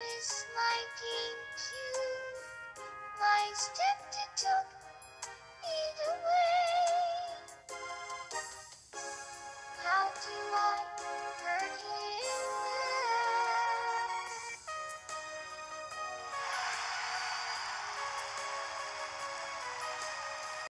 Disliking you, I stepped to talk